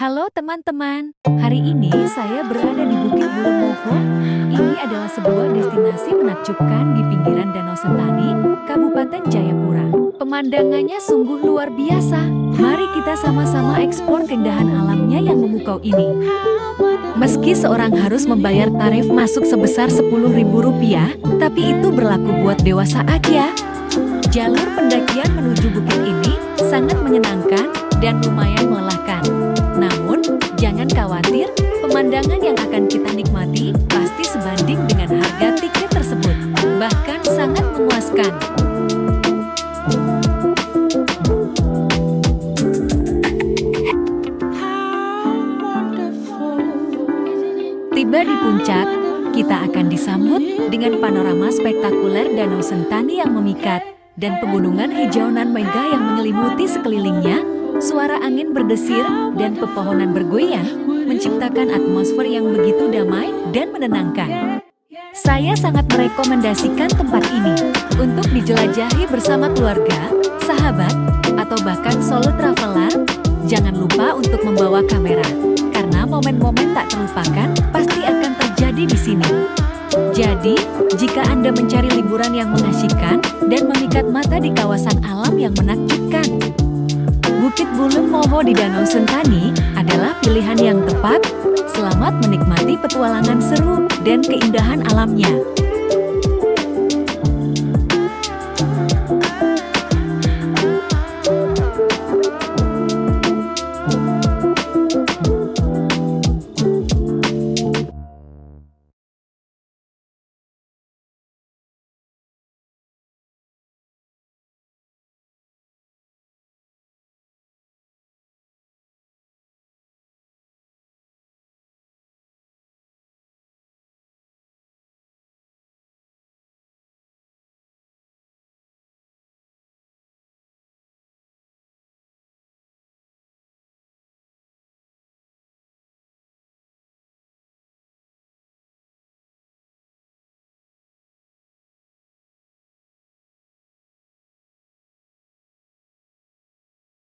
Halo teman-teman, hari ini saya berada di Bukit Bulumoho. Ini adalah sebuah destinasi menakjubkan di pinggiran Danau Sentani, Kabupaten Jayapura. Pemandangannya sungguh luar biasa. Mari kita sama-sama eksplor keindahan alamnya yang memukau ini. Meski seorang harus membayar tarif masuk sebesar Rp10.000, tapi itu berlaku buat dewasa aja. Jalur pendakian menuju bukit ini sangat menyenangkan dan lumayan melelahkan. Jangan khawatir, pemandangan yang akan kita nikmati pasti sebanding dengan harga tiket tersebut. Bahkan sangat memuaskan. Tiba di puncak, kita akan disambut dengan panorama spektakuler Danau Sentani yang memikat dan pegunungan hijau nan mega yang menyelimuti sekelilingnya Suara angin berdesir dan pepohonan bergoyang menciptakan atmosfer yang begitu damai dan menenangkan. Saya sangat merekomendasikan tempat ini untuk dijelajahi bersama keluarga, sahabat, atau bahkan solo traveler. Jangan lupa untuk membawa kamera, karena momen-momen tak terlupakan pasti akan. Jadi, jika Anda mencari liburan yang mengasihkan dan memikat mata di kawasan alam yang menakjubkan, Bukit Bulung Moho di Danau Sentani adalah pilihan yang tepat. Selamat menikmati petualangan seru dan keindahan alamnya.